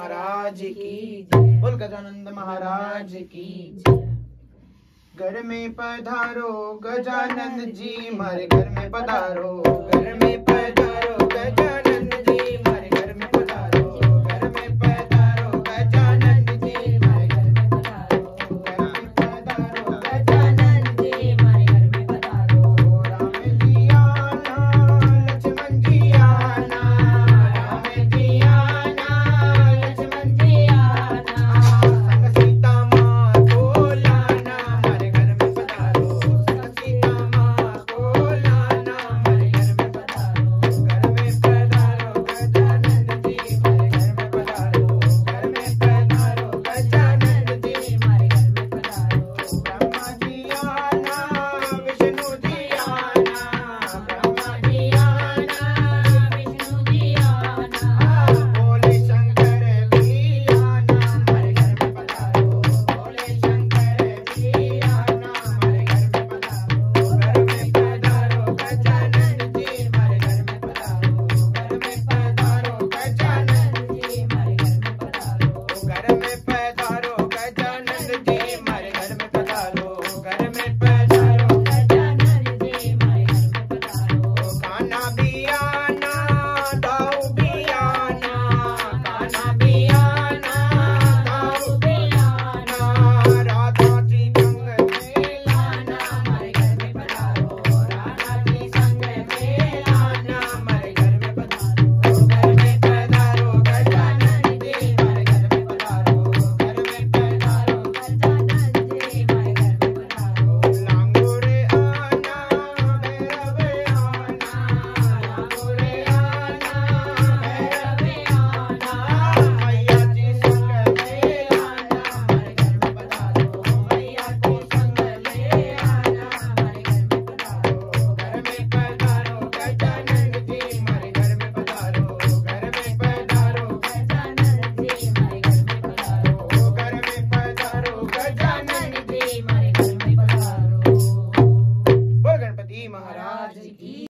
महाराज की बोल गजानंद महाराज की घर में पधारो गजानंद जी हमारे घर में पधारो।